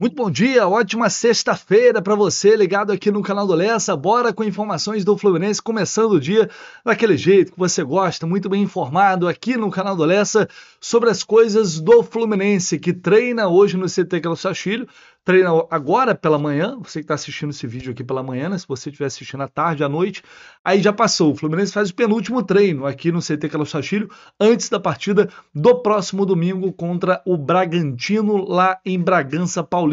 Muito bom dia, ótima sexta-feira para você ligado aqui no canal do Lessa. Bora com informações do Fluminense, começando o dia daquele jeito que você gosta, muito bem informado aqui no canal do Lessa sobre as coisas do Fluminense, que treina hoje no CT Carlos Sachilho, treina agora pela manhã, você que está assistindo esse vídeo aqui pela manhã, né? se você estiver assistindo à tarde, à noite, aí já passou. O Fluminense faz o penúltimo treino aqui no CT Carlos Sachilho, antes da partida do próximo domingo contra o Bragantino, lá em Bragança Paulista.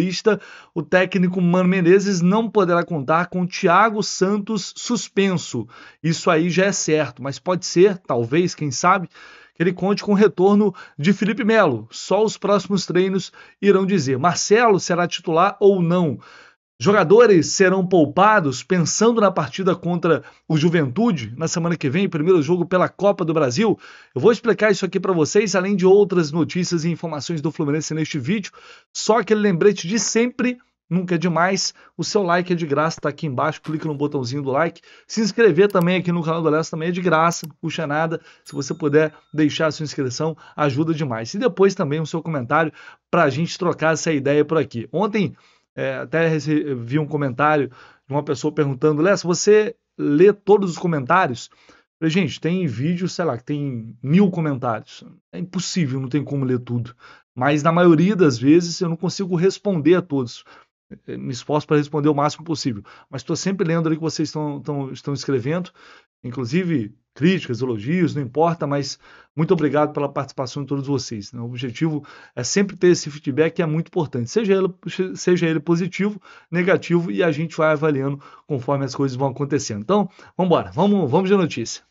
O técnico Mano Menezes não poderá contar com Thiago Santos suspenso. Isso aí já é certo, mas pode ser, talvez, quem sabe, que ele conte com o retorno de Felipe Melo. Só os próximos treinos irão dizer. Marcelo será titular ou não? Jogadores serão poupados pensando na partida contra o Juventude na semana que vem, primeiro jogo pela Copa do Brasil. Eu vou explicar isso aqui para vocês, além de outras notícias e informações do Fluminense neste vídeo. Só aquele lembrete de sempre Nunca é demais. O seu like é de graça, tá aqui embaixo. Clica no botãozinho do like. Se inscrever também aqui no canal do Lessa também é de graça, não custa nada. Se você puder deixar a sua inscrição, ajuda demais. E depois também o seu comentário para a gente trocar essa ideia por aqui. Ontem é, até vi um comentário de uma pessoa perguntando: Lessa, você lê todos os comentários? Falei, gente, tem vídeo, sei lá, que tem mil comentários. É impossível, não tem como ler tudo. Mas na maioria das vezes eu não consigo responder a todos. Eh, me esforço para responder o máximo possível. Mas estou sempre lendo ali que vocês estão, estão escrevendo, inclusive críticas, elogios, não importa, mas muito obrigado pela participação de todos vocês. Né? O objetivo é sempre ter esse feedback que é muito importante, seja ele, seja ele positivo, negativo, e a gente vai avaliando conforme as coisas vão acontecendo. Então, vamos embora, vamos, vamos de notícia.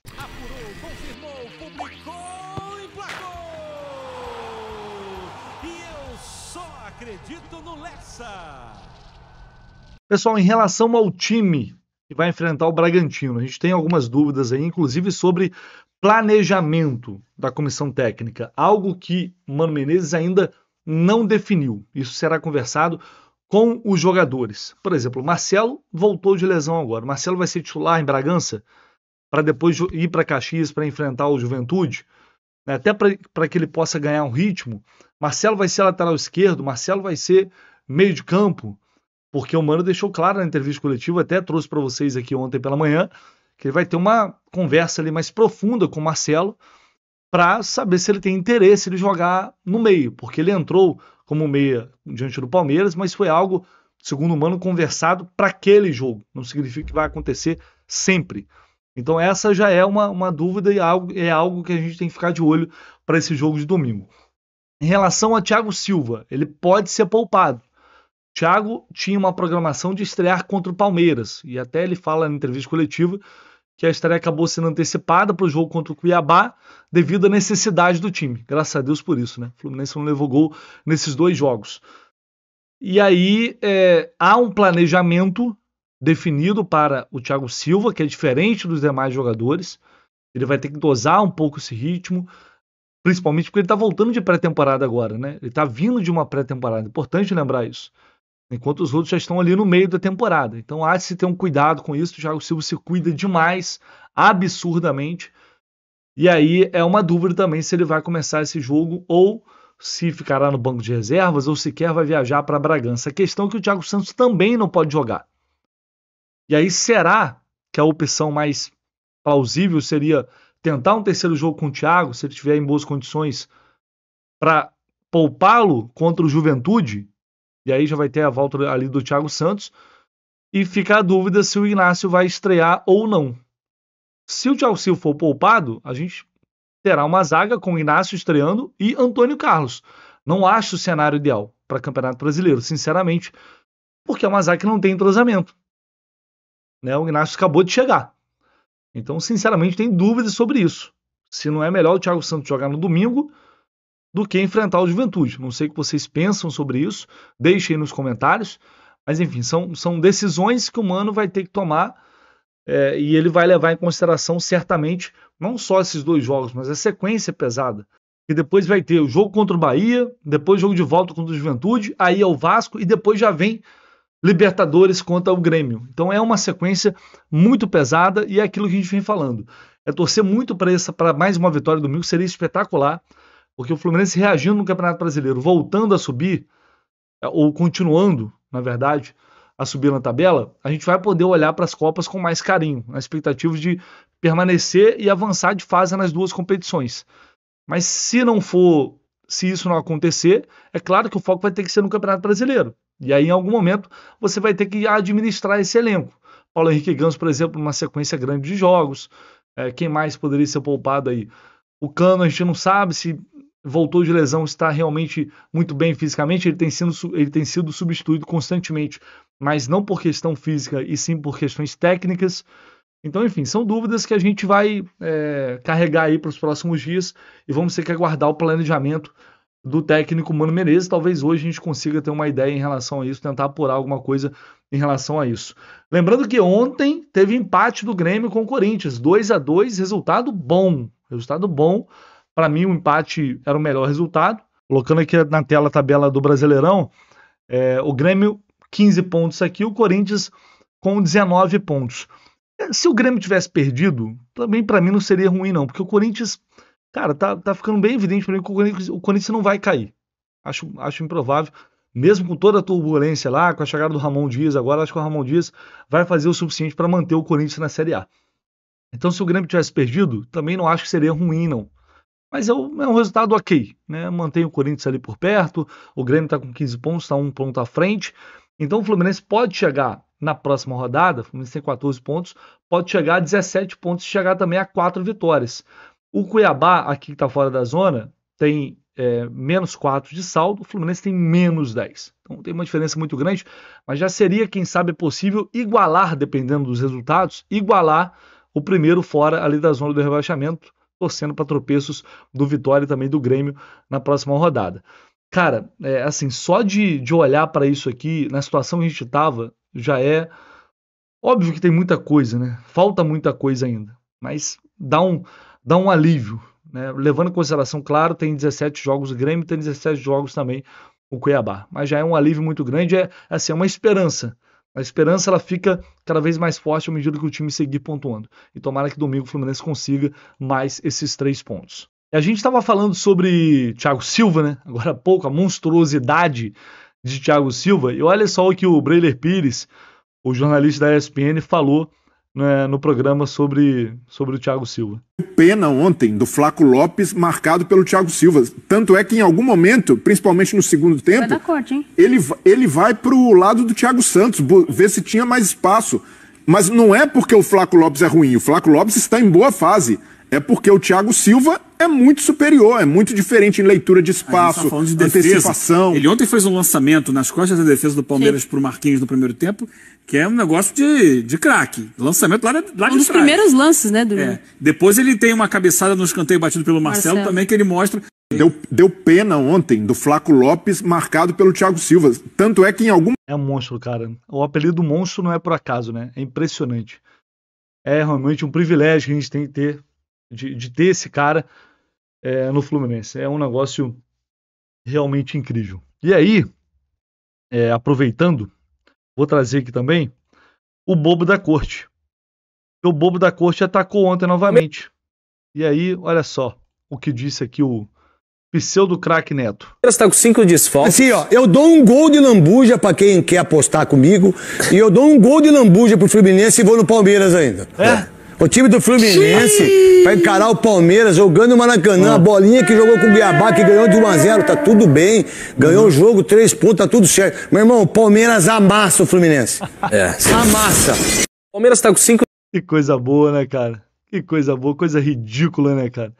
Pessoal, em relação ao time que vai enfrentar o Bragantino, a gente tem algumas dúvidas aí, inclusive sobre planejamento da comissão técnica, algo que Mano Menezes ainda não definiu. Isso será conversado com os jogadores. Por exemplo, Marcelo voltou de lesão agora. Marcelo vai ser titular em Bragança para depois ir para Caxias para enfrentar o Juventude, né? até para que ele possa ganhar um ritmo. Marcelo vai ser lateral esquerdo, Marcelo vai ser meio de campo porque o Mano deixou claro na entrevista coletiva, até trouxe para vocês aqui ontem pela manhã, que ele vai ter uma conversa ali mais profunda com o Marcelo para saber se ele tem interesse de jogar no meio, porque ele entrou como meia diante do Palmeiras, mas foi algo, segundo o Mano, conversado para aquele jogo. Não significa que vai acontecer sempre. Então essa já é uma, uma dúvida e algo, é algo que a gente tem que ficar de olho para esse jogo de domingo. Em relação a Thiago Silva, ele pode ser poupado. Thiago tinha uma programação de estrear contra o Palmeiras, e até ele fala na entrevista coletiva que a estreia acabou sendo antecipada para o jogo contra o Cuiabá devido à necessidade do time. Graças a Deus por isso, né? O Fluminense não levou gol nesses dois jogos. E aí é, há um planejamento definido para o Thiago Silva, que é diferente dos demais jogadores. Ele vai ter que dosar um pouco esse ritmo, principalmente porque ele está voltando de pré-temporada agora, né? Ele está vindo de uma pré-temporada. Importante lembrar isso enquanto os outros já estão ali no meio da temporada. Então há de se ter um cuidado com isso. O Thiago Silva se cuida demais, absurdamente. E aí é uma dúvida também se ele vai começar esse jogo ou se ficará no banco de reservas ou sequer vai viajar para Bragança. A questão é que o Thiago Santos também não pode jogar. E aí será que a opção mais plausível seria tentar um terceiro jogo com o Thiago, se ele estiver em boas condições, para poupá-lo contra o Juventude e aí já vai ter a volta ali do Thiago Santos. E fica a dúvida se o Inácio vai estrear ou não. Se o Thiago Silva for poupado, a gente terá uma zaga com o Inácio estreando e Antônio Carlos. Não acho o cenário ideal para Campeonato Brasileiro, sinceramente, porque é uma zaga que não tem entrosamento. Né? O Inácio acabou de chegar. Então, sinceramente, tem dúvidas sobre isso. Se não é melhor o Thiago Santos jogar no domingo do que enfrentar o Juventude. Não sei o que vocês pensam sobre isso, deixem nos comentários. Mas enfim, são, são decisões que o Mano vai ter que tomar é, e ele vai levar em consideração certamente não só esses dois jogos, mas a sequência pesada. E depois vai ter o jogo contra o Bahia, depois jogo de volta contra o Juventude, aí é o Vasco e depois já vem Libertadores contra o Grêmio. Então é uma sequência muito pesada e é aquilo que a gente vem falando. É torcer muito para mais uma vitória domingo, seria espetacular. Porque o Fluminense reagindo no Campeonato Brasileiro, voltando a subir, ou continuando, na verdade, a subir na tabela, a gente vai poder olhar para as Copas com mais carinho, na expectativa de permanecer e avançar de fase nas duas competições. Mas se não for, se isso não acontecer, é claro que o foco vai ter que ser no Campeonato Brasileiro. E aí, em algum momento, você vai ter que administrar esse elenco. Paulo Henrique Gans, por exemplo, numa sequência grande de jogos. É, quem mais poderia ser poupado aí? O Cano, a gente não sabe se voltou de lesão, está realmente muito bem fisicamente. Ele tem sido, ele tem sido substituído constantemente, mas não por questão física, e sim por questões técnicas. Então, enfim, são dúvidas que a gente vai é, carregar aí para os próximos dias e vamos ter que aguardar o planejamento do técnico Mano Menezes. Talvez hoje a gente consiga ter uma ideia em relação a isso, tentar apurar alguma coisa em relação a isso. Lembrando que ontem teve empate do Grêmio com o Corinthians, 2 a 2 resultado bom. Resultado bom. Para mim, o empate era o melhor resultado. Colocando aqui na tela a tabela do Brasileirão, é, o Grêmio 15 pontos aqui, o Corinthians com 19 pontos. É, se o Grêmio tivesse perdido, também para mim não seria ruim, não, porque o Corinthians Cara, tá, tá ficando bem evidente para mim que o Corinthians, o Corinthians não vai cair. Acho, acho improvável. Mesmo com toda a turbulência lá, com a chegada do Ramon Dias agora, acho que o Ramon Dias vai fazer o suficiente para manter o Corinthians na Série A. Então, se o Grêmio tivesse perdido, também não acho que seria ruim, não. Mas é um, é um resultado ok, né? Mantém o Corinthians ali por perto, o Grêmio está com 15 pontos, está um ponto à frente. Então o Fluminense pode chegar na próxima rodada, o Fluminense tem 14 pontos, pode chegar a 17 pontos e chegar também a 4 vitórias. O Cuiabá, aqui que está fora da zona, tem é, menos 4 de saldo, o Fluminense tem menos 10. Então tem uma diferença muito grande, mas já seria, quem sabe, possível igualar, dependendo dos resultados, igualar o primeiro fora ali da zona do rebaixamento, torcendo para tropeços do Vitória e também do Grêmio na próxima rodada. Cara, é, assim, só de, de olhar para isso aqui, na situação que a gente estava, já é. Óbvio que tem muita coisa, né? Falta muita coisa ainda. Mas dá um, dá um alívio. Né? Levando em consideração, claro, tem 17 jogos o Grêmio, tem 17 jogos também o Cuiabá. Mas já é um alívio muito grande, é assim, é uma esperança. A esperança ela fica cada vez mais forte à medida que o time seguir pontuando. E tomara que domingo o Fluminense consiga mais esses três pontos. E a gente estava falando sobre Thiago Silva, né? Agora há pouco, a monstruosidade de Thiago Silva. E olha só o que o Breiler Pires, o jornalista da ESPN, falou né, no programa sobre, sobre o Thiago Silva. Pena ontem do Flaco Lopes marcado pelo Thiago Silva. Tanto é que em algum momento, principalmente no segundo tempo, vai corte, ele, ele vai para o lado do Thiago Santos, ver se tinha mais espaço. Mas não é porque o Flaco Lopes é ruim, o Flaco Lopes está em boa fase. É porque o Thiago Silva é muito superior, é muito diferente em leitura de espaço, tá de antecipação. Ele ontem fez um lançamento nas costas da defesa do Palmeiras para o Marquinhos no primeiro tempo, que é um negócio de, de craque. Lançamento lá, lá um de Um dos primeiros lances, né, do... É. Depois ele tem uma cabeçada no escanteio batido pelo Marcelo, Marcelo. também, que ele mostra... Deu, deu pena ontem do Flaco Lopes marcado pelo Thiago Silva. Tanto é que em algum... É um monstro, cara. O apelido monstro não é por acaso, né? É impressionante. É realmente um privilégio que a gente tem que ter de, de ter esse cara é, no Fluminense. É um negócio realmente incrível. E aí, é, aproveitando, vou trazer aqui também o bobo da corte. O bobo da corte atacou ontem novamente. E aí, olha só o que disse aqui o pseudo craque Neto. Você está com cinco desfalques. Assim, ó, eu dou um gol de lambuja para quem quer apostar comigo e eu dou um gol de lambuja pro Fluminense e vou no Palmeiras ainda. É? O time do Fluminense vai encarar o Palmeiras jogando o Maracanã, a bolinha que jogou com o Guiabá, que ganhou de 1x0, tá tudo bem. Ganhou o jogo, três pontos, tá tudo certo. Meu irmão, o Palmeiras amassa o Fluminense. É. Amassa. O Palmeiras tá com cinco. Que coisa boa, né, cara? Que coisa boa, coisa ridícula, né, cara?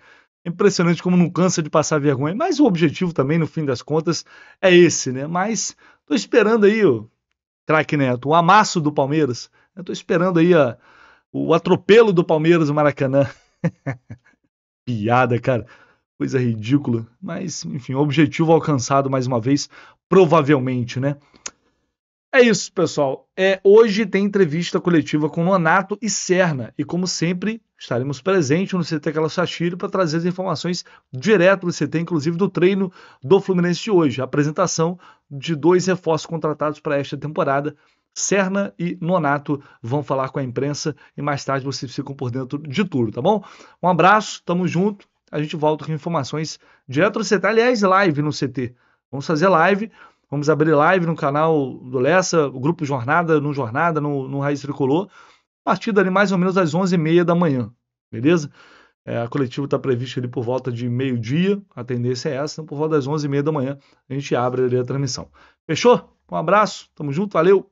Impressionante como não cansa de passar vergonha. Mas o objetivo também, no fim das contas, é esse, né? Mas tô esperando aí, o craque Neto, o amasso do Palmeiras. Eu tô esperando aí a o atropelo do Palmeiras no Maracanã. Piada, cara. Coisa ridícula. Mas, enfim, objetivo alcançado mais uma vez, provavelmente, né? É isso, pessoal. É, hoje tem entrevista coletiva com Nonato e Serna. E como sempre, estaremos presentes no CT Calaçachiro para trazer as informações direto do CT, inclusive do treino do Fluminense de hoje. A apresentação de dois reforços contratados para esta temporada Serna e Nonato vão falar com a imprensa e mais tarde vocês ficam por dentro de tudo, tá bom? Um abraço, tamo junto. A gente volta com informações direto do CT, aliás, live no CT. Vamos fazer live. Vamos abrir live no canal do Lessa, o grupo Jornada, no Jornada, no, no Raiz Tricolor, a partir dali mais ou menos às 11h30 da manhã, beleza? É, a coletiva está prevista ali por volta de meio-dia, a tendência é essa, então por volta das 11h30 da manhã a gente abre ali a transmissão. Fechou? Um abraço, tamo junto, valeu!